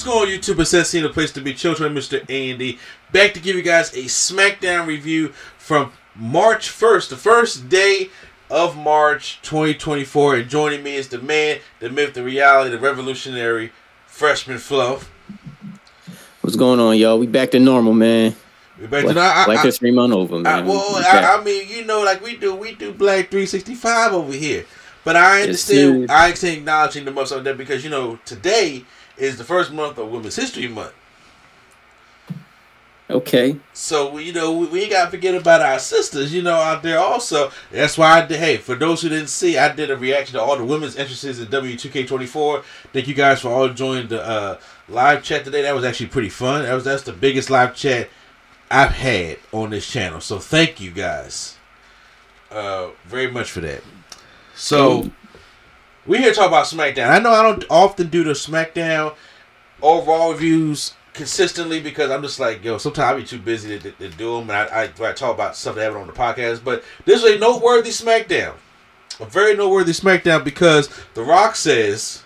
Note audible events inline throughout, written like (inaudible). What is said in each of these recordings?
What's going on, YouTube? It's Sensei, the place to be. Children, Mr. Andy. back to give you guys a SmackDown review from March 1st, the first day of March 2024. And joining me is the man, the myth, the reality, the revolutionary freshman Flo. What's going on, y'all? We back to normal, man. We back to I, History Month over, I, well, We. I, I mean, you know, like we do, we do Black 365 over here. But I understand, sir. I understand acknowledging the most of that because you know today is the first month of Women's History Month. okay. So you know we, we gotta forget about our sisters, you know, out there also. That's why I did. Hey, for those who didn't see, I did a reaction to all the women's entrances in W2K24. Thank you guys for all joining the uh, live chat today. That was actually pretty fun. That was that's the biggest live chat I've had on this channel. So thank you guys, uh, very much for that. So we here to talk about SmackDown. I know I don't often do the SmackDown overall reviews consistently because I'm just like, yo, sometimes I be too busy to, to, to do them, and I, I, I talk about stuff that happened on the podcast. But this is a noteworthy SmackDown, a very noteworthy SmackDown because The Rock says,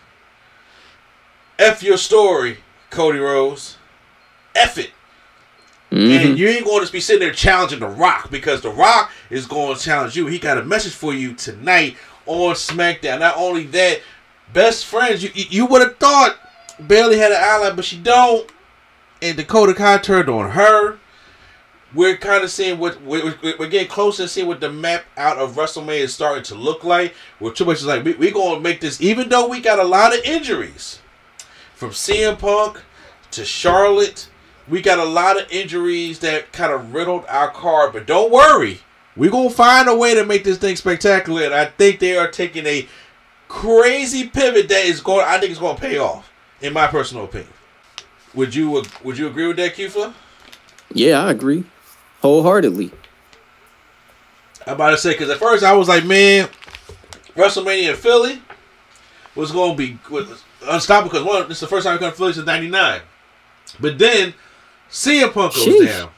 "F your story, Cody Rhodes, F it." Mhm. And you ain't going to be sitting there challenging The Rock because The Rock is going to challenge you. He got a message for you tonight on SmackDown. Not only that, best friends. You you, would have thought Bayley had an ally, but she don't. And Dakota Kai turned on her. We're kind of seeing what we're, we're we're getting closer to seeing what the map out of WrestleMania is starting to look like. Where Triple H is like, we we gonna make this, even though we got a lot of injuries, from CM Punk to Charlotte. We got a lot of injuries that kind of riddled our card, but don't worry. We're going to find a way to make this thing spectacular. And I think they are taking a crazy pivot that is going, I think it's going to pay off, in my personal opinion. Would you would you agree with that, Q Flow? Yeah, I agree. Wholeheartedly. I'm about to say, because at first I was like, man, WrestleMania in Philly was going to be unstoppable because, one, this is the first time we come to Philly since 99. But then CM Punk goes Sheesh. down.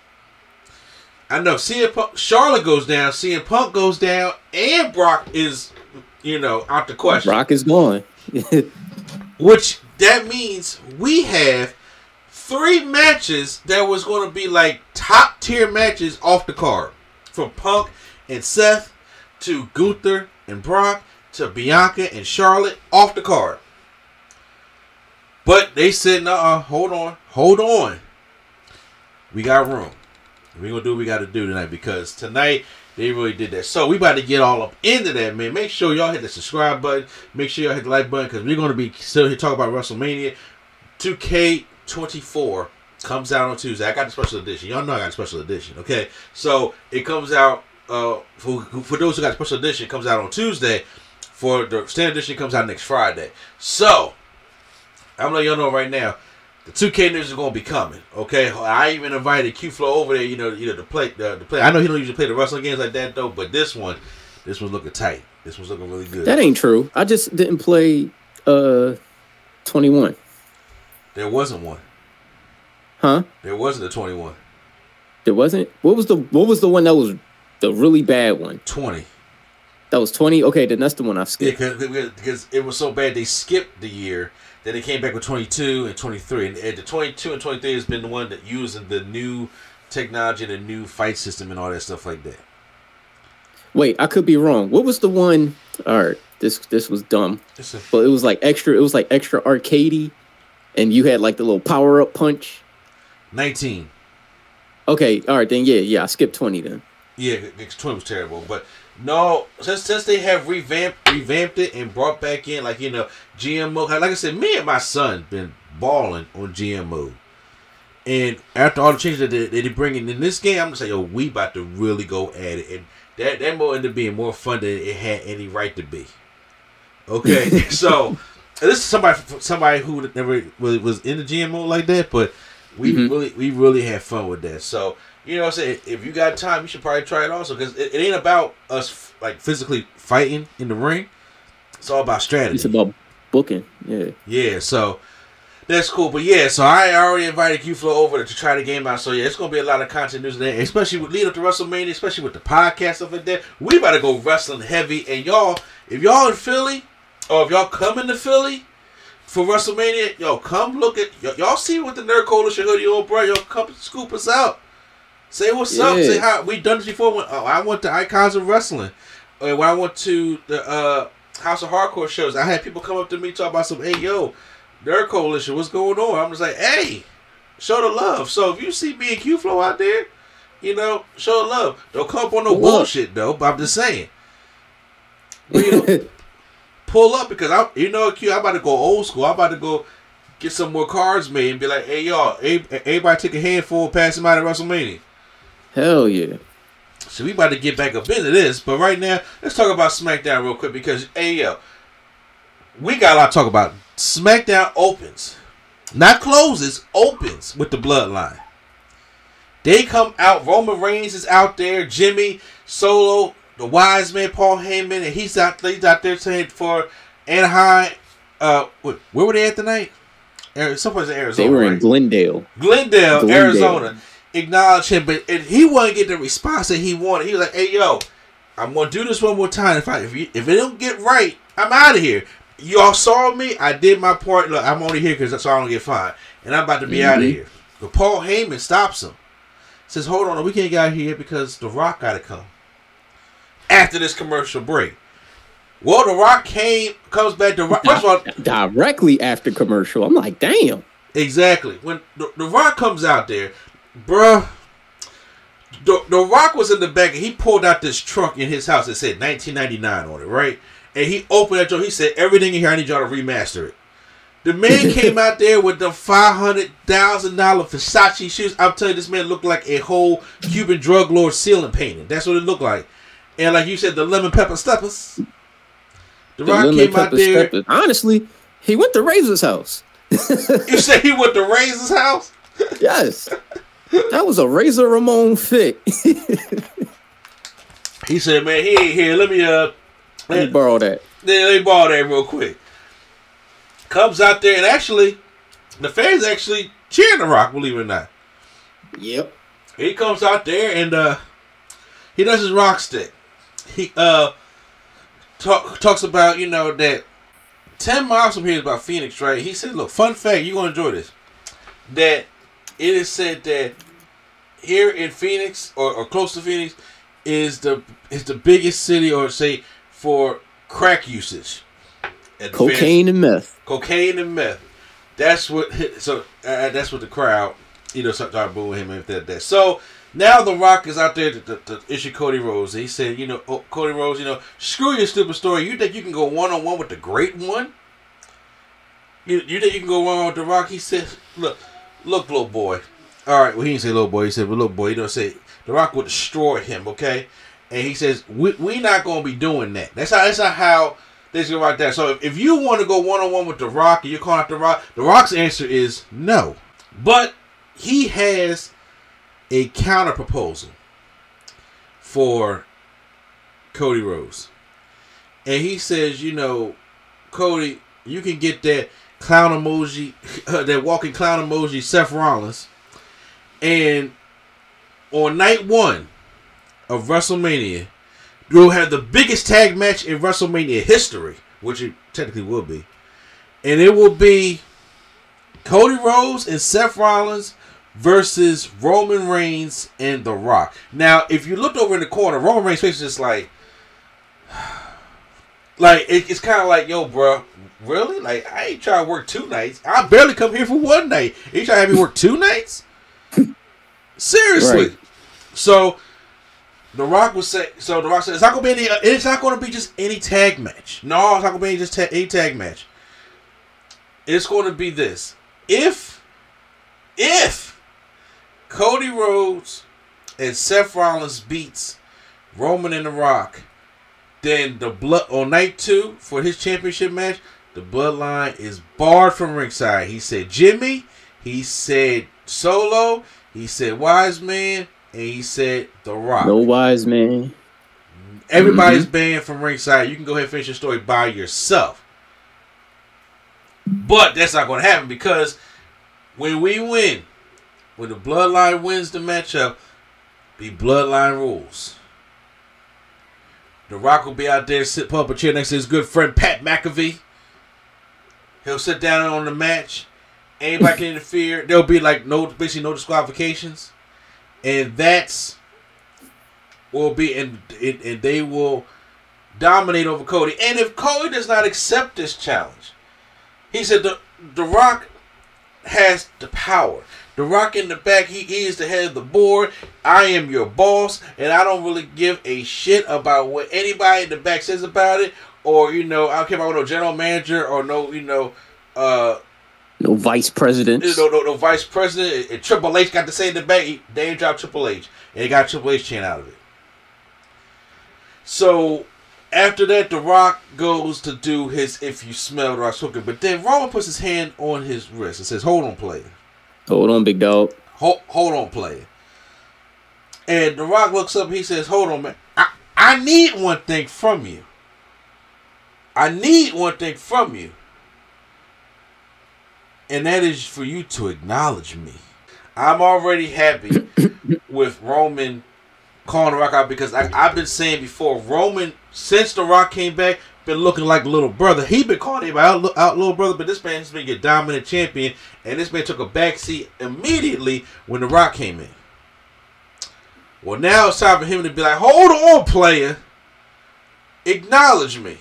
I know CM Punk, Charlotte goes down, CM Punk goes down, and Brock is, you know, out the question. Brock is gone. (laughs) Which that means we have three matches that was going to be like top tier matches off the card. From Punk and Seth to Gunther and Brock to Bianca and Charlotte off the card. But they said, "No, uh, hold on, hold on. We got room. We gonna do what we got to do tonight because tonight they really did that. So we about to get all up into that, man. Make sure y'all hit the subscribe button. Make sure y'all hit the like button because we're gonna be still here talking about WrestleMania. 2K24 comes out on Tuesday. I got the special edition. Y'all know I got a special edition. Okay, so it comes out. Uh, for for those who got special edition, it comes out on Tuesday. For the standard edition, it comes out next Friday. So I'm letting y'all know right now, the 2K news is gonna be coming. Okay, I even invited Q Flow over there. You know, you know to play the, the play. I know he don't usually play the wrestling games like that though, but this one, this one's looking tight. This one's looking really good. that ain't true. I just didn't play uh 21. there wasn't one. Huh? There wasn't a 21. There wasn't? What was the what was the one that was the really bad one? 20. That was 20? Okay, then that's the one I Yeah, skipped. because it was so bad they skipped the year. Then they came back with 22 and 23. And, and the 22 and 23 has been the one that using the new technology, the new fight system, and all that stuff like that. Wait, I could be wrong. What was the one? All right, this this was dumb. A, But it was like extra it was like extra arcadey and you had like the little power up punch. 19. Okay, all right, then yeah, yeah, I skipped 20 then. Yeah, because 20 was terrible. But no, since since they have revamped revamped it and brought back in like you know GMO. Like I said, me and my son been balling on GMO. And after all the changes that they, they bring in in this game, I'm gonna say, yo, we about to really go at it, and that that mode ended up being more fun than it had any right to be. Okay, (laughs) so this is somebody somebody who never really was in the GMO like that, but we Mhm. really we really had fun with that. So you know, what I'm saying if you got time, you should probably try it also because it, it ain't about us like physically fighting in the ring. It's all about strategy. It's about booking. Yeah. Yeah, so that's cool. But yeah, so I already invited Q Flow over to try the game out. So yeah, it's gonna be a lot of content news there, especially with lead up to WrestleMania, especially with the podcast stuff like that. We about to go wrestling heavy, and y'all, if y'all in Philly or if y'all coming to Philly, for WrestleMania, yo, come look at y'all see what the Nerd Coalition hoodie on, bro. Yo, come scoop us out. Say what's up. Say how we done this before. When oh, I went to Icons of Wrestling, or when I went to the uh, House of Hardcore shows, I had people come up to me talk about some, hey yo, Nerd Coalition, what's going on? I'm just like, hey, show the love. So if you see me and Q Flow out there, you know, show the love. Don't come up on no up. bullshit though. But I'm just saying. You know, (laughs) pull up because I, you know, Q, I'm about to go old school. I'm about to go get some more cards made and be like, hey y'all, ev- everybody take a handful, pass them out at WrestleMania. Hell yeah. So we about to get back up into this, but right now let's talk about SmackDown real quick because hey yo, we got a lot to talk about. SmackDown opens, not closes, opens with the Bloodline. They come out. Roman Reigns is out there. Jimmy Solo, the Wise Man, Paul Heyman, and he's out. He's out there saying for Anaheim. Uh, where were they at tonight? Someplace in Arizona. They were in right? Glendale. Glendale, Glendale. Arizona, acknowledge him, but and he wasn't get the response that he wanted. He was like, "Hey, yo, I'm gonna do this one more time. If I if, you, if it don't get right, I'm out of here. Y'all saw me. I did my part. Look, I'm only here because that's all I don't get fined, and I'm about to be out of mm-hmm. here." But Paul Heyman stops him. Says, "Hold on, we can't get out here because The Rock got to come after this commercial break." Well, The Rock came, comes back. The Rock, first of all, (laughs) Directly after commercial. I'm like, damn. Exactly. When the, the Rock comes out there, bruh, the, the Rock was in the back and he pulled out this trunk in his house that said 1999 on it, right? And he opened that truck. He said, "Everything in here, I need y'all to remaster it." The man (laughs) came out there with the five hundred thousand dollar Versace shoes. I'm telling you, this man looked like a whole Cuban drug lord ceiling painting. That's what it looked like. And like you said, the lemon pepper steppers. The, The Rock came out there. steppers. Honestly, he went to Razor's house. You said he went to Razor's house. (laughs) Yes. That was a Razor Ramon fit. (laughs) He said, "Man, he ain't here. Let me uh, Let me borrow that. let me borrow that real quick." Comes out there and actually, the fans actually cheering the Rock. Believe it or not, Yep. he comes out there and uh, he does his rock stick. He uh talk, talks about you know that ten miles from here is about Phoenix, right? He said, "Look, fun fact, you're gonna enjoy this. That it is said that here in Phoenix or, or close to Phoenix is the is the biggest city, or say for crack usage. And Cocaine and meth. cocaine and meth. That's what. (laughs) So uh, that's what the crowd, you know, started booing him if that. that. So now the Rock is out there to, to, to issue Cody Rhodes. He said, you know, oh, Cody Rhodes, you know, screw your stupid story. You think you can go one on one with the great one? You, you think you can go one on with the Rock? He said, look, look, little boy. All right, well he didn't say little boy. He said, well, little boy. You don't say the Rock will destroy him. Okay, and he says we we not gonna be doing that. That's how. That's not how. This go right there. So if, if you want to go one on one with the Rock and you're calling out the Rock, the Rock's answer is no. But he has a counter proposal for Cody Rhodes, and he says, you know, Cody, you can get that clown emoji, (laughs) that walking clown emoji, Seth Rollins, and on night one of WrestleMania, you'll have the biggest tag match in WrestleMania history, which it technically will be. And it will be Cody Rhodes and Seth Rollins versus Roman Reigns and The Rock. Now, if you looked over in the corner, Roman Reigns' face is just like, (sighs) like it, it's kind of like, yo, bro, really? Like I ain't trying to work two nights. I barely come here for one night. You trying to have me work two nights? Seriously. Right. So the Rock was say so. The Rock said it's not gonna be any. It's not gonna be just any tag match. No, it's not gonna be any just ta- any tag match. It's going to be this. If if Cody Rhodes and Seth Rollins beats Roman and The Rock, then the blood on night two for his championship match, the bloodline is barred from ringside. He said Jimmy, he said Solo, he said Wise Man, and he said The Rock. No wise man. Everybody's mm-hmm. banned from ringside. You can go ahead and finish your story by yourself. But that's not going to happen because when we win, when the bloodline wins the matchup, be bloodline rules. The Rock will be out there, sit up a chair next to his good friend Pat McAfee. He'll sit down on the match. Anybody can interfere. There'll be like no basically no disqualifications, and that's will be and and, and they will dominate over Cody. And if Cody does not accept this challenge, he said the the Rock has the power. The Rock in the back, he, he is the head of the board. I am your boss, and I don't really give a shit about what anybody in the back says about it, or you know, I don't care about no general manager or no, you know, uh, no vice president. No, no, no vice president. And Triple H got to say in the back, he, they dropped Triple H, and he got Triple H chain out of it. So after that, The Rock goes to do his "If You Smell the Rock's Cooking," but then Roman puts his hand on his wrist and says, "Hold on, player." Hold on, big dog. Hold, hold on, player. And The Rock looks up. He says, "Hold on, man. I, I need one thing from you. I need one thing from you, and that is for you to acknowledge me. I'm already happy (coughs) with Roman calling The Rock out because I, I've been saying before, Roman since The Rock came back been looking like little brother. He been calling him out, out little brother, but this man has been your dominant champion, and this man took a backseat immediately when The Rock came in. Well, now it's time for him to be like, hold on, player. Acknowledge me.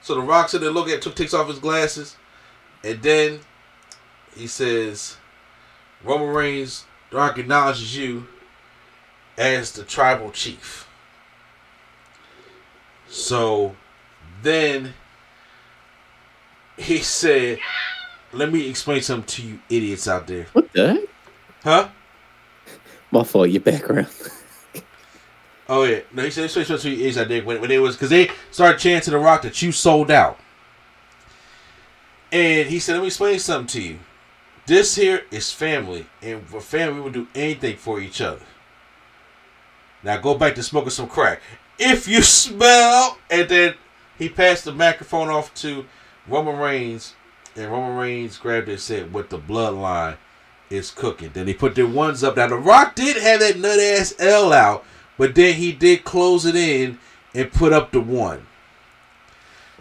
So The Rock said, they look at, took takes off his glasses, and then he says, Roman Reigns, The Rock acknowledges you as the tribal chief. So then he said, "Let me explain something to you idiots out there." What the? Huh? My fault. Your background. (laughs) oh yeah, no. He said, "Explain something to you idiots out there." When, when it was because they started chanting the rock that you sold out, and he said, "Let me explain something to you. This here is family, and for family, we will do anything for each other." Now go back to smoking some crack. If you (laughs) smell, and then he passed the microphone off to Roman Reigns, and Roman Reigns grabbed it and said, "What the bloodline is cooking." Then he put the ones up. Now the Rock did have that nut ass L out, but then he did close it in and put up the one.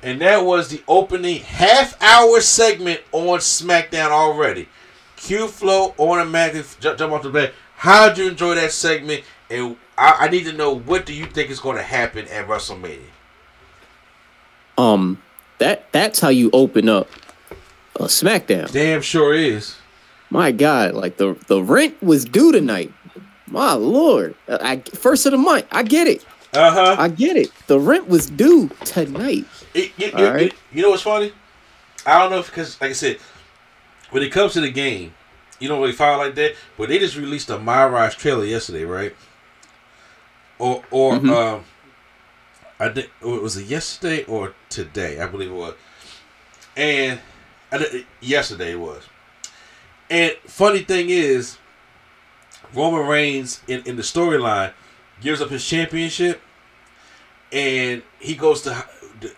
And that was the opening half hour segment on SmackDown already. Q Flow automatically jump, jump off the bed. How'd you enjoy that segment? And I, I need to know what do you think is going to happen at WrestleMania? Um, that that's how you open up a SmackDown. Damn sure is. My God, like the the rent was due tonight. My lord, I first of the month. I get it. Uh huh. I get it. The rent was due tonight. It, it, it, right. you know what's funny? I don't know because like I said, when it comes to the game, you don't really follow like that. But they just released a MyRise trailer yesterday, right? Or or mm-hmm. um, I think was it yesterday or today? I believe it was. And I, yesterday it was. And funny thing is, Roman Reigns in, in the storyline gives up his championship, and he goes to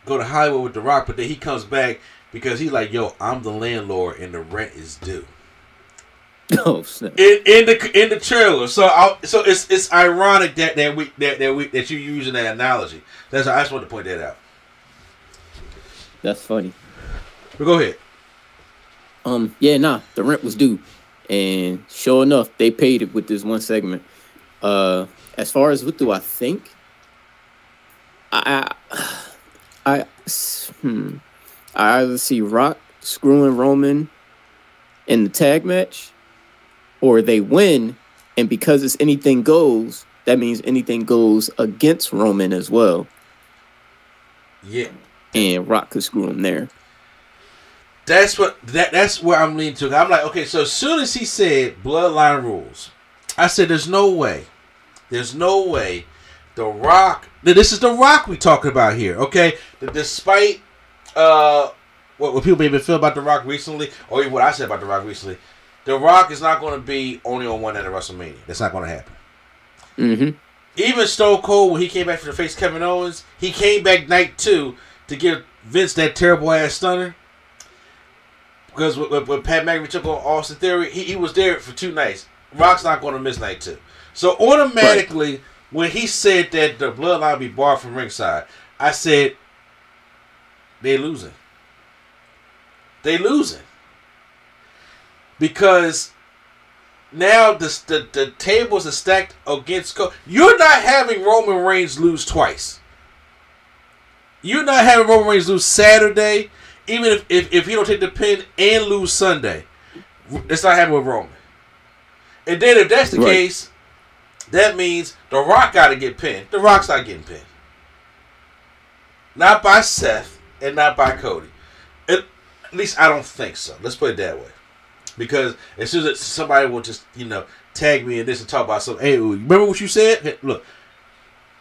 go to Hollywood with The Rock, but then he comes back because he's like, "Yo, I'm the landlord, and the rent is due." (laughs) Oh snap! In, in the in the trailer, so I, so it's it's ironic that that we that, that we that you using that analogy. That's I just want to point that out. That's funny. But go ahead. Um. Yeah. Nah. The rent was due, and sure enough, they paid it with this one segment. Uh. As far as what do I think? I. I. Hmm. I either see Rock screwing Roman in the tag match, or they win, and because it's anything goes, that means anything goes against Roman as well. Yeah. And Rock could screw him there. That's what that that's where I'm leaning to. I'm like, okay, so as soon as he said bloodline rules, I said there's no way. There's no way the Rock this is the Rock we talking about here, okay? Despite uh what, what people maybe feel about the Rock recently, or even what I said about the Rock recently, the Rock is not going to be only on one end of WrestleMania. That's not going to happen. Mm-hmm. Even Stone Cold, when he came back to face Kevin Owens, he came back night two to give Vince that terrible ass stunner. Because when, when Pat McAfee took on Austin Theory, he, he was there for two nights. Rock's not going to miss night two. So automatically, right. When he said that the bloodline be barred from ringside, I said they losing. they losing because now the, the the tables are stacked against. Co- You're not having Roman Reigns lose twice. You're not having Roman Reigns lose Saturday, even if if, if he don't take the pin and lose Sunday. It's not happening with Roman. And then if that's the Right. case, that means The Rock got to get pinned. The Rock's not getting pinned. Not by Seth and not by Cody. At, at least I don't think so. Let's put it that way. Because as soon as somebody will just, you know, tag me in this and talk about something, hey, remember what you said? Look,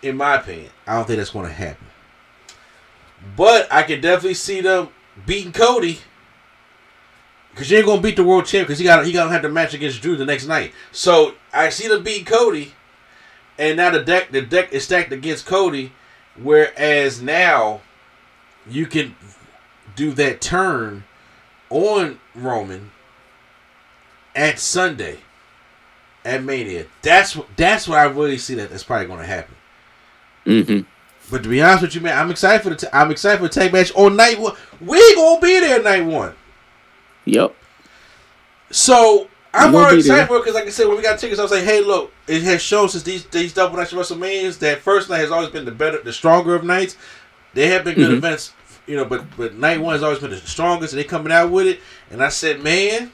in my opinion, I don't think that's going to happen. But I can definitely see them beating Cody. Because you ain't gonna beat the world champ because he got he gotta have the match against Drew the next night. So I see them beat Cody, and now the deck the deck is stacked against Cody, whereas now you can do that turn on Roman at Sunday at Mania. That's that's what I really see that that's probably gonna happen. Mm-hmm. But to be honest with you, man, I'm excited for the I'm excited for the tag match on night one. We gonna be there night one. Yep. So I'm You gonna already be there. excited for it because, like I said, when we got tickets, I was like, "Hey, look, it has shown since these these double nights WrestleManias that first night has always been the better, the stronger of nights. They have been good Mhm. events, you know, but but night one has always been the strongest, and they coming out with it. And I said, man,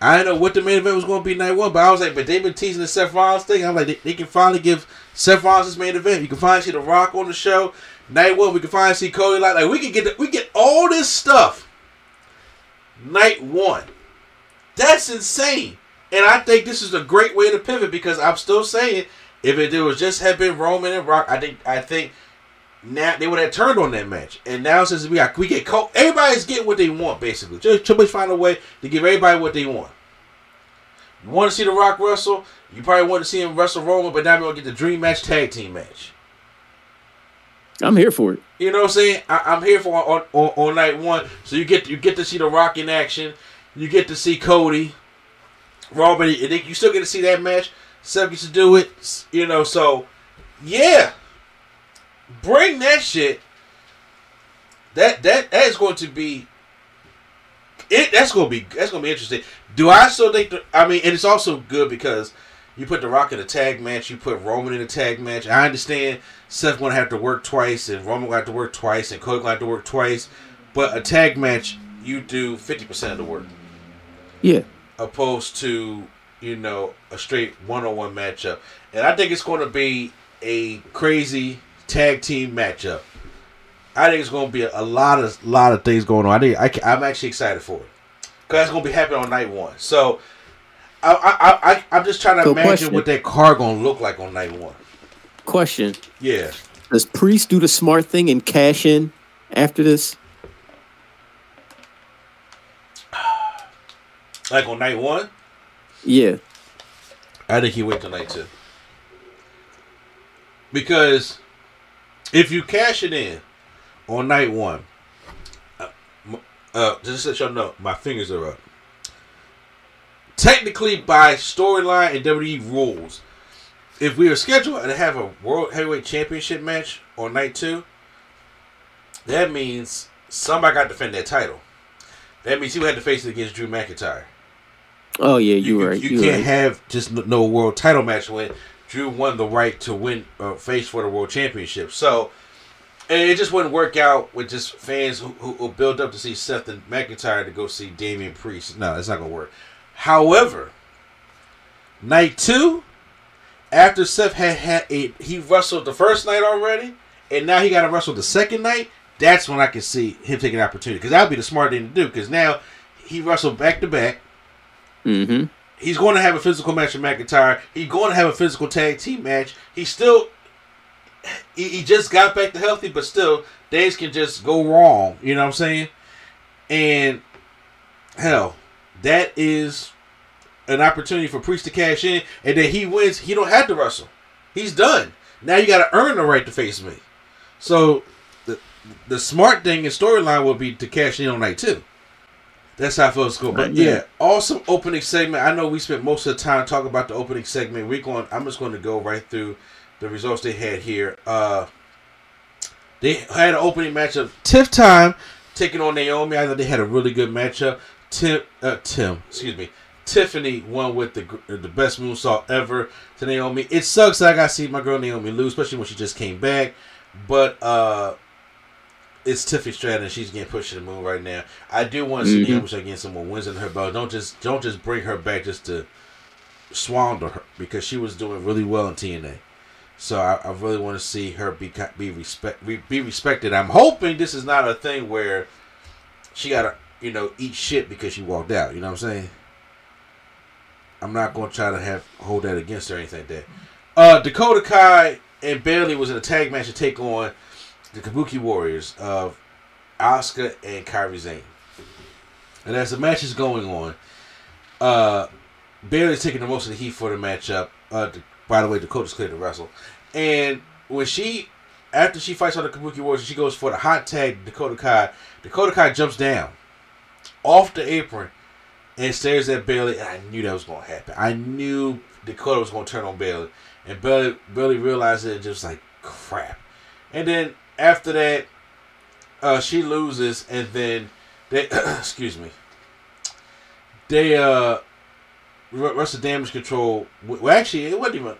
I didn't know what the main event was going to be night one, but I was like, but they've been teasing the Seth Rollins thing. I'm like, they, they can finally give Seth Rollins his main event. You can finally see The Rock on the show. Night one, we can finally see Cody. Like, like we can get the, we get all this stuff. Night one. That's insane. And I think this is a great way to pivot because I'm still saying if it, there was just had been Roman and Rock, I think I think now they would have turned on that match. And now since we got we get co- everybody's getting what they want basically. Just Triple H find a way to give everybody what they want. You want to see the Rock wrestle? You probably want to see him wrestle Roman, but now we're gonna get the Dream Match Tag Team match. I'm here for it. You know what I'm saying? I, I'm here for on, on on night one, so you get you get to see the Rock in action. You get to see Cody, Roman, and you still get to see that match. Seth gets to do it. You know, so yeah, bring that shit. That that that is going to be. It that's gonna be that's gonna be interesting. Do I still think? The, I mean, and it's also good because you put the Rock in a tag match. You put Roman in a tag match. I understand Seth gonna have to work twice, and Roman gonna have to work twice, and Cody gonna have to work twice. But a tag match, you do fifty percent of the work, Yeah. opposed to you know a straight one on one matchup. And I think it's going to be a crazy tag team matchup. I think it's going to be a, lot of lot of things going on. I think I, I'm actually excited for it because it's going to be happening on night one. So. I, I, I, I'm just trying to So imagine question. what that car gonna look like on night one. Question: Yeah. Does Priest do the smart thing and cash in after this? Like on night one, Yeah. I think he wait till night two. Because if you cash it in on night one, uh, uh, just to let y'all know, my fingers are up. Technically, by storyline and WWE rules, if we are scheduled to have a World Heavyweight Championship match on night two, that means somebody got to defend that title. That means he had to face it against Drew McIntyre. Oh yeah, You, you, you- right. you You, can't right. have just no world title match when Drew won the right to win uh, face for the world championship. So it just wouldn't work out with just fans who, who, who build up to see Seth and McIntyre to go see Damian Priest. No, it's not gonna work. However, night two, after Seth had had a he wrestled the first night already, and now he got to wrestle the second night. That's when I can see him taking an opportunity because that would be the smart thing to do. Because now he wrestled back to back. Mm-hmm. He's going to have a physical match with McIntyre. He's going to have a physical tag team match. He still, he, he just got back to healthy, but still, days can just go wrong. You know what I'm saying? And hell, that is an opportunity for Priest to cash in, and then he wins. He don't have to wrestle. He's done. Now you got to earn the right to face me. So the the smart thing in storyline would be to cash in on night two. That's how I feel going. But yeah, yeah. awesome opening segment. I know we spent most of the time talking about the opening segment. We're going. I'm just going to go right through the results they had here. Uh, they had an opening matchup. Tiff time taking on Naomi. I thought they had a really good matchup. Tim, uh, Tim, excuse me. Tiffany won with the the best moonsault ever to Naomi. It sucks that I got to see my girl Naomi lose, especially when she just came back. But uh it's Tiffany Stratton. She's getting pushed to the moon right now. I do want to see Mhm. Naomi start getting some more wins in her belt. Don't just don't just bring her back just to swallow her because she was doing really well in TNA. So I, I really want to see her be be respect be, be respected. I'm hoping this is not a thing where she got to you know eat shit because she walked out. You know what I'm saying? I'm not going to try to have hold that against her or anything like that. Uh, Dakota Kai and Bayley was in a tag match to take on the Kabuki Warriors of Asuka and Kairi Sane. And as the match is going on, uh, Bayley's taking the most of the heat for the matchup. Uh, by the way, Dakota's clear to wrestle. And when she, after she fights on the Kabuki Warriors, she goes for the hot tag Dakota Kai. Dakota Kai jumps down off the apron and stares at Bayley. I knew that was going to happen. I knew Dakota was going to turn on Bayley. And Bayley, Bayley realized it just like, crap. And then after that, uh, she loses, and then they, (clears throat) excuse me, they uh, Ru- Russell Damage Control. Well, actually, it wasn't even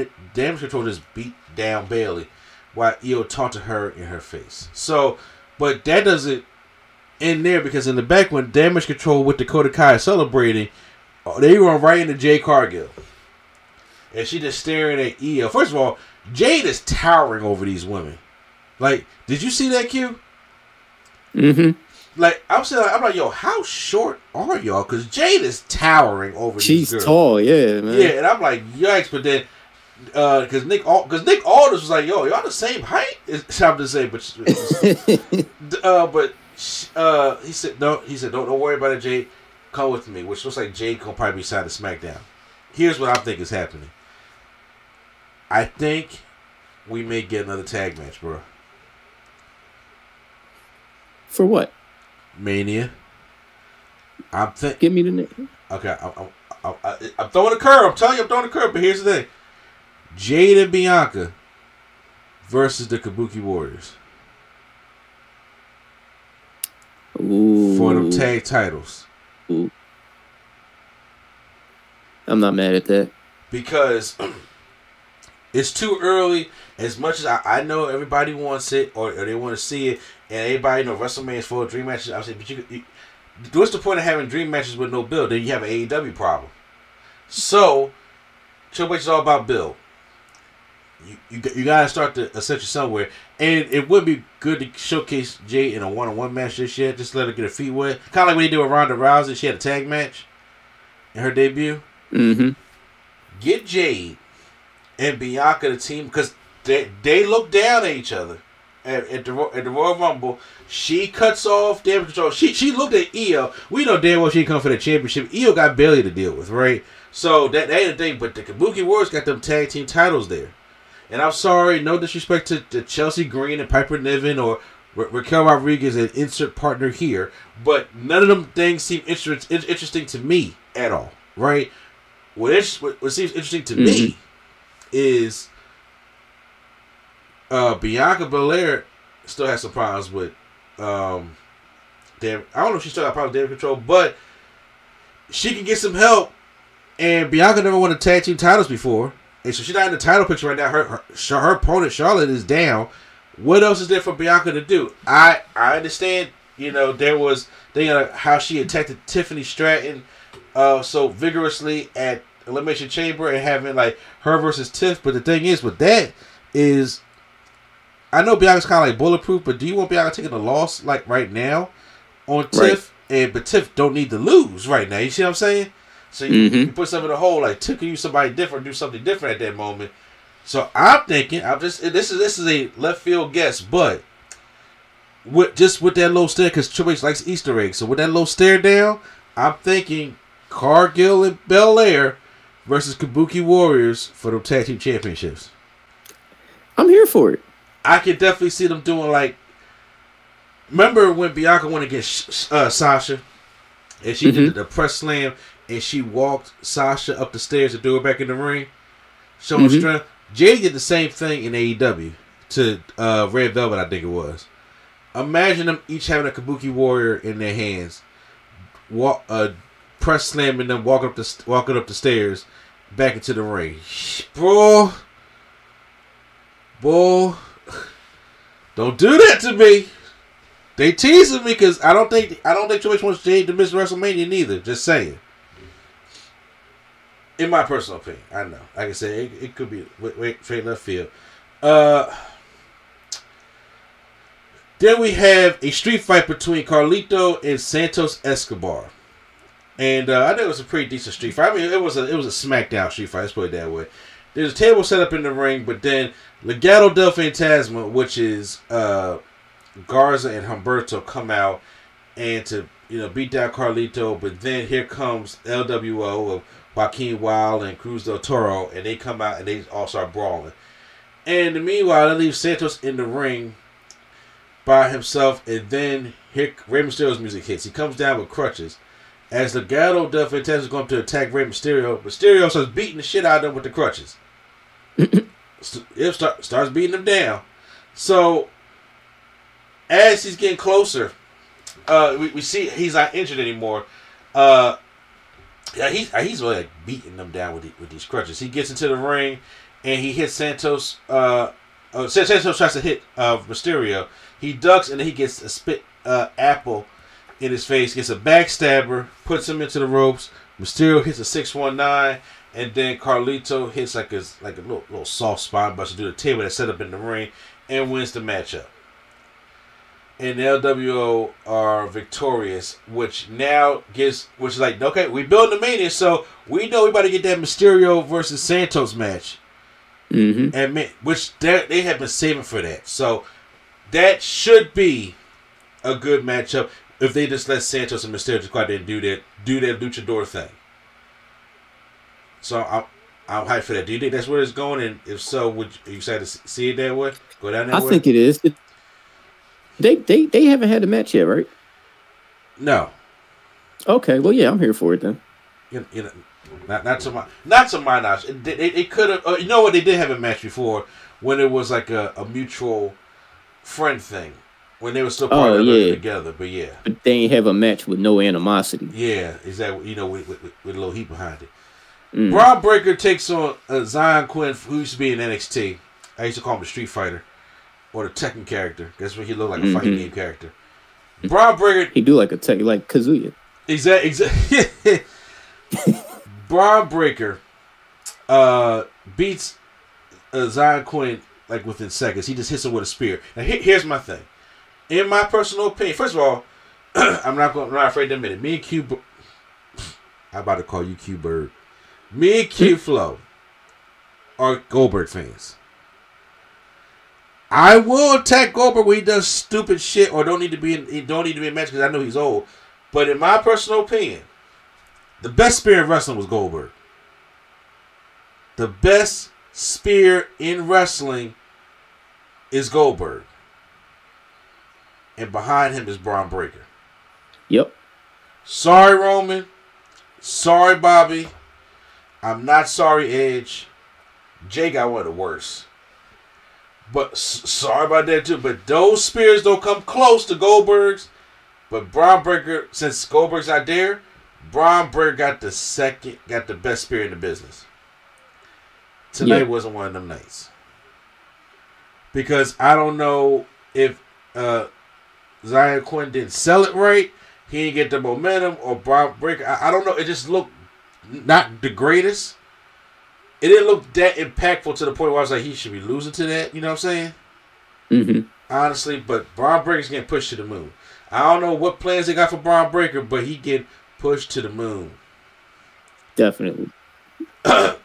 it, damage Control just beat down Bayley, while Io taunted her in her face. So, but that doesn't end there because in the back when Damage Control with Dakota Kai celebrating, uh, they run right into Jade Cargill, and she just staring at Io. First of all, Jade is towering over these women. Like, did you see that, Q? Mm-hmm. Like, I'm saying, I'm like, yo, how short are y'all? Because Jade is towering over She's these girls. tall, yeah, man. Yeah, and I'm like, yikes! But then, uh, because Nick, because Nick Aldis was like, yo, y'all the same height. It's (laughs) I'm to say, but (laughs) uh, but uh, he said no. He said don't don't worry about it, Jade. Come with me. Which looks like Jade gonna probably be side of SmackDown. Here's what I think is happening. I think we may get another tag match, bro. For what? Mania. I'm think. Give me the name. Okay, I'm, I'm, I'm, I- I'm throwing a curve. I'm telling you, I'm throwing a curve. But here's the thing: Jade and Bianca versus the Kabuki Warriors Ooh. for them tag titles. Ooh. I'm not mad at that. because (clears throat) it's too early. As much as I, I know everybody wants it or, or they want to see it, and everybody know WrestleMania is full of dream matches. I say, but you, you, what's the point of having dream matches with no build? Then you have an AEW problem. So, Triple H is all about build. You you, got- you gotta start the ascension somewhere, and it would be good to showcase Jade in a one on one match this year. Just let her get her feet wet, kind of like when they did with Ronda Rousey. She had a tag match in her debut Mm-hmm. get Jade and Bianca the team because they they look down at each other at, at the at the Royal Rumble. She cuts off damage control. She she looked at Io. We know damn well she come for the championship. Io got Bayley to deal with, right? So that, that ain't a thing. But the Kabuki Warriors got them tag team titles there. And I'm sorry, no disrespect to, to Chelsea Green and Piper Niven or Ra- Raquel Rodriguez, an insert partner here, but none of them things seem interest, in- interesting to me at all, right? What, what, what seems interesting to me mm-hmm. Is uh, Bianca Belair still has some problems with um, damn. I don't know if she still got problems with damage control, but she can get some help. And Bianca never won a tag team titles before, and so she's not in the title picture right now. Her her, her opponent Charlotte is down. What else is there for Bianca to do? I I understand. You know there was they uh, how she attacked Tiffany Stratton uh, so vigorously at Elimination Chamber and having like her versus Tiff. But the thing is with that is, I know Bianca's kind of like bulletproof, but do you want Bianca taking a loss like right now on Tiff? And but Tiff don't need to lose right now. You see what I'm saying? So you, Mhm. you put something in the hole like Tiff can use somebody different, do something different at that moment. So I'm thinking, I'm just this is this is a left field guess, but with just with that little stare, because Triple H likes Easter eggs. So with that little stare down, I'm thinking Cargill and Belair versus Kabuki Warriors for the tag team championships. I'm here for it. I could definitely see them doing like. Remember when Bianca went against uh, Sasha, and she did the press slam, and she walked Sasha up the stairs and do it back in the ring, showing Mhm. strength. Jade did the same thing in AEW to uh, Red Velvet, I think it was, Imagine them each having a Kabuki warrior in their hands, walk, uh, press slamming them, walking up the walking up the stairs, back into the ring, bro. Boy, (laughs) don't do that to me. They teasing me because I don't think I don't think Triple H wants Jade to miss WrestleMania neither. Just saying. In my personal opinion, I know. Like I said, it, it could be wait, wait, straight left field. Uh, then we have a street fight between Carlito and Santos Escobar, and uh, I know it was a pretty decent street fight. I mean, it was a it was a SmackDown street fight. Let's put it that way. There's a table set up in the ring, but then Legado del Fantasma, which is uh, Garza and Humberto, come out and to you know beat down Carlito. But then here comes LWO of Joaquin Wilde and Cruz del Toro, and they come out and they all start brawling. And meanwhile, they leave Santos in the ring by himself, and then here Rey Mysterio's music hits. He comes down with crutches. As Legado del Fantasma is going to attack Rey Mysterio, Mysterio starts beating the shit out of him with the crutches. (laughs) it start, starts beating him down. So as he's getting closer, uh, we, we see he's not injured anymore. Uh, yeah, he's he's really like beating them down with the, with these crutches. He gets into the ring and he hits Santos. Uh, uh, Santos tries to hit uh, Mysterio. He ducks and then he gets a spit uh, apple in his face. Gets a backstabber, puts him into the ropes. Mysterio hits a six one nine, and then Carlito hits like a like a little, little soft spine buster to the table that's set up in the ring and wins the matchup. And the LWO are victorious, which now gives which is like okay, we build the mania, so we know we about to get that Mysterio versus Santos match. Mm-hmm. And man, which they have been saving for that. So that should be a good matchup if they just let Santos and Mysterio just go out there and do that do their luchador thing. So I'm I'm hyped for that. Do you think that's where it's going? And if so, would you, are you excited to see it that way? Go down that I way? think it is. They they they haven't had a match yet, right? no. Okay, well yeah, I'm here for it then. You, you know, not not to my not to my knowledge. It, it, it could have. Uh, you know what? They did have a match before when it was like a, a mutual friend thing when they were still part Oh, of yeah. together. But yeah, But they ain't have a match with no animosity. yeah, is that you know with, with, with a little heat behind it. Mm. Bron Breakker takes on uh, Zion Quinn, who used to be in NXT. I used to call him the Street Fighter or the Tekken character. That's what he looked like a fighting Mhm. game character. Bron Breakker He do like a tech like Kazuya. Exactly. Exactly. (laughs) Bron Breakker uh, beats uh, Zion Quinn like within seconds. He just hits him with a spear. Now here, here's my thing. In my personal opinion, first of all, (clears throat) I'm not going. I'm not afraid to admit it. Me and Q. (sniffs) I'm about to call you Q Bird. Me and Q hmm? Flow are Goldberg fans. I will attack Goldberg when he does stupid shit or don't need to be in, he don't need to be in match because I know he's old. But in my personal opinion, the best spear in wrestling was Goldberg. The best spear in wrestling is Goldberg. And behind him is Bron Breakker. Yep. Sorry, Roman. Sorry, Bobby. I'm not sorry, Edge. Jay got one of the worst. But sorry about that too. But those spears don't come close to Goldberg's. But Bron Breakker, since Goldberg's not there, Bron Breakker got the second, got the best spear in the business. Tonight Yeah. wasn't one of them nights. Because I don't know if uh, Zion Quinn didn't sell it right, he didn't get the momentum, or Bron Breakker. I, I don't know. It just looked not the greatest. It didn't look that impactful to the point where I was like, he should be losing to that. You know what I'm saying? hmm honestly. But Bron Breakker's getting pushed to the moon. I don't know what plans they got for Bron Breakker, but he get pushed to the moon. Definitely. (clears throat)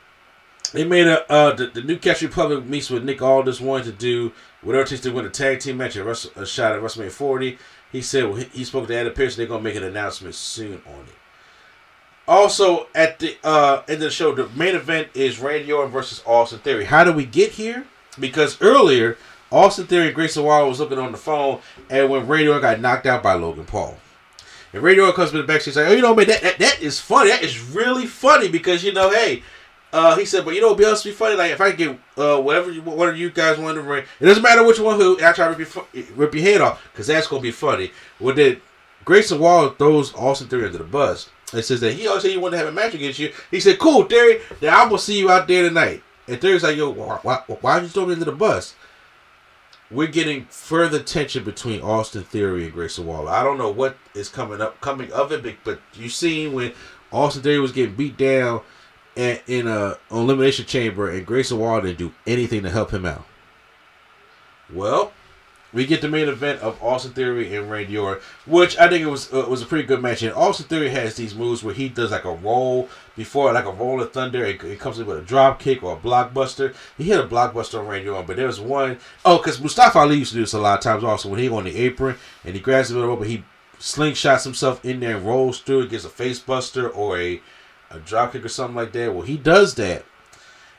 They made a uh, the, the New Catch Republic meets with Nick Aldis wanted to do whatever it takes to win a tag team match at a shot at WrestleMania 40. He said well, he, spoke to Adam Pearce. They're gonna make an announcement soon on it. Also, at the uh, end of the show, the main event is Randy Orton versus Austin Theory. How did we get here? Because earlier, Austin Theory and Grayson Waller was looking on the phone, and when Randy Orton got knocked out by Logan Paul. And Randy Orton comes to the backstage like, oh, you know, man, that, that, that is funny. That is really funny because, you know, hey, Uh, he said, but you know, would be else be funny. Like if I get uh whatever you, of you guys want to ring, it doesn't matter which one who. I try to rip rip your head off because that's gonna be funny. What did Grayson Waller throws Austin Theory under the bus and says that he always said he wanted to have a match against you. He said, "Cool, Theory. Then I'm gonna see you out there tonight." And Theory's like, "Yo, why, why, why you throw me under the bus?" We're getting further tension between Austin Theory and Grayson Waller. I don't know what is coming up, coming of it, but- but you seen when Austin Theory was getting beat down and in a elimination chamber, and Grayson Waller didn't do anything to help him out. Well, we get the main event of Austin Theory and Randy Orton, which I think it was uh, was a pretty good match. And Austin Theory has these moves where he does like a roll before, like a roll of thunder. It, it comes in with a drop kick or a blockbuster. He hit a blockbuster on Randy Orton, but there was one oh, because Mustafa Ali used to do this a lot of times also when he on the apron and he grabs the middle rope, but he slingshots himself in there and rolls through it, gets a face buster or a a drop kick or something like that. Well, he does that.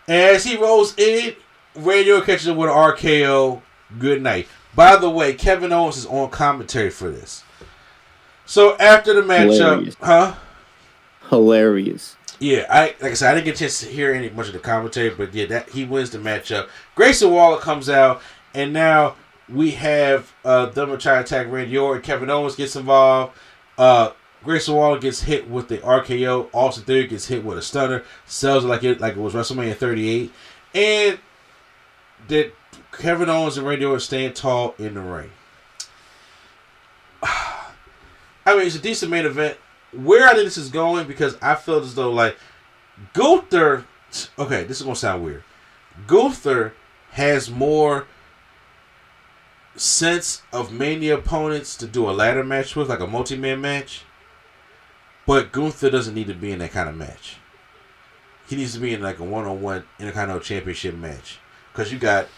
As he rolls in, Randy Orton catches him with an RKO. Good night. By the way, Kevin Owens is on commentary for this. So after the matchup, Hilarious. huh? Hilarious. Yeah, I like I said, I didn't get a chance to hear any much of the commentary, but yeah, that he wins the matchup. Grayson Waller comes out, and now we have uh, them trying to attack Randy Orton. Kevin Owens gets involved. Uh, Grayson Waller gets hit with the RKO. Austin Theory gets hit with a stunner. Sells it like it like it was WrestleMania 38, and that Kevin Owens and Randy Orton stand tall in the ring. (sighs) I mean, it's a decent main event. Where I think this is going because I feel as though like Gunther. Okay, this is gonna sound weird. Gunther has more sense of mania opponents to do a ladder match with, like a multi-man match. But Gunther doesn't need to be in that kind of match. He needs to be in like a one-on-one Intercontinental Championship match because you got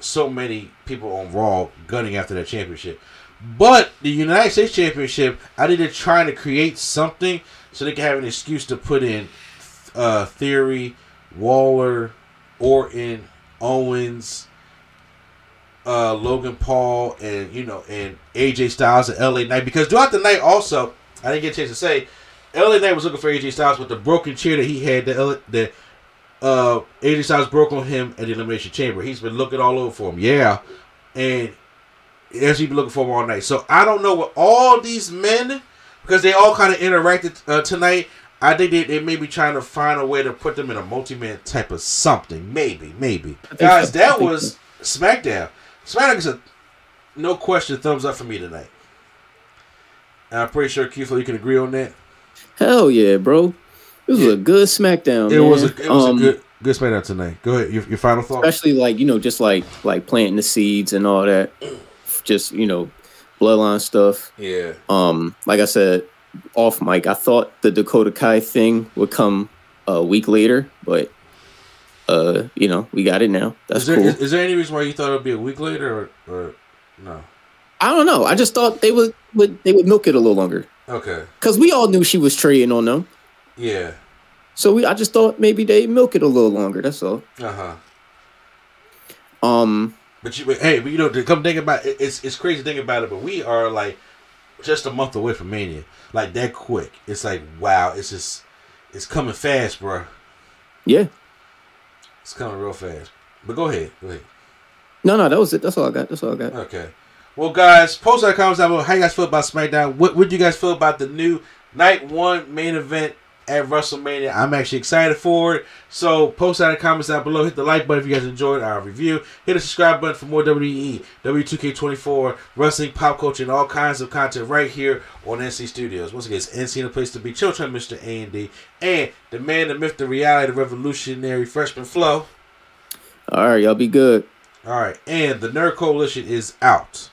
so many people on Raw gunning after that championship. But the United States Championship, I think they're trying to create something so they can have an excuse to put in uh, Theory, Waller, Orton, Owens, uh, Logan Paul, and you know, and AJ Styles and LA Knight. Because throughout the night, also, I didn't get a chance to say, LA Knight was looking for AJ Styles with the broken chair that he had. The the uh, AJ Styles broke on him at the Elimination Chamber. He's been looking all over for him. Yeah, and as he's been looking for him all night. So I don't know what all these men, because they all kind of interacted uh, tonight. I think they, they may be trying to find a way to put them in a multi-man type of something. Maybe, maybe. Guys, that was SmackDown. SmackDown is a no question thumbs up for me tonight. And I'm pretty sure Q-Flow, you can agree on that. Hell yeah, bro. It was a good SmackDown. It man. was a it was Um, a good good SmackDown tonight. Go ahead, your, your final thought. especially like you know just like like planting the seeds and all that just you know bloodline stuff Yeah, um like i said off mic i thought the dakota kai thing would come a week later but uh you know we got it now that's is there cool is, is there any reason why you thought it would be a week later or, or no? I don't know i just thought they would, would they would milk it a little longer Okay, because we all knew she was trading on them yeah, so we i just thought maybe they milk it a little longer that's all uh huh. um But you, but, hey, but you know, to come think about it, it's it's crazy to think about it. But we are like just a month away from Mania, like that quick. It's like wow, it's just it's coming fast, bro. yeah It's coming real fast. But go ahead, go ahead. no no that was it that's all i got that's all i got Okay. Well, guys, post in the comments down below how you guys feel about SmackDown. What would you guys feel about the new Night One main event at WrestleMania? I'm actually excited for it. So post in the comments down below. Hit the like button if you guys enjoyed our review. Hit the subscribe button for more WWE, W2K24, wrestling, pop culture, and all kinds of content right here on NC Studios. Once again, it's NC the place to be. Children, Mr. A&D, and the man, the myth, the reality, the revolutionary freshman flow. all right y'all be good All right, and the Nerd Coalition is out.